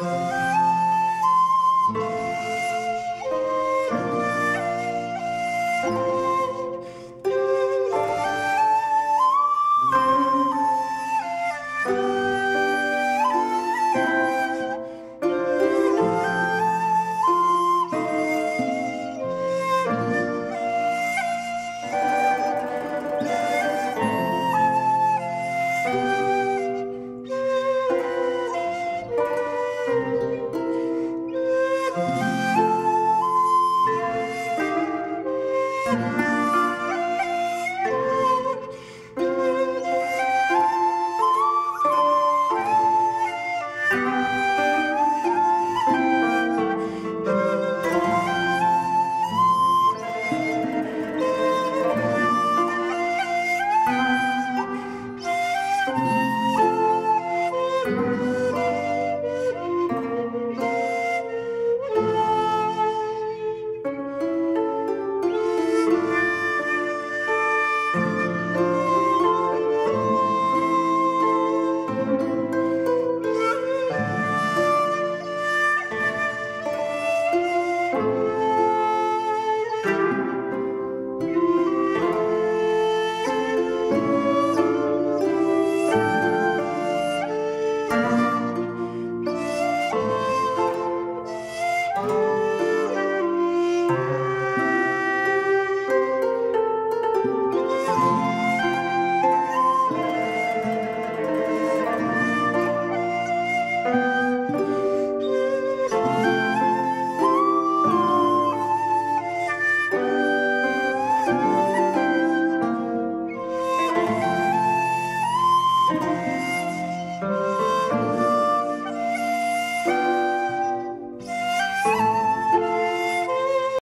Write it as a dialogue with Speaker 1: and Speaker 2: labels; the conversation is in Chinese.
Speaker 1: 了。thank you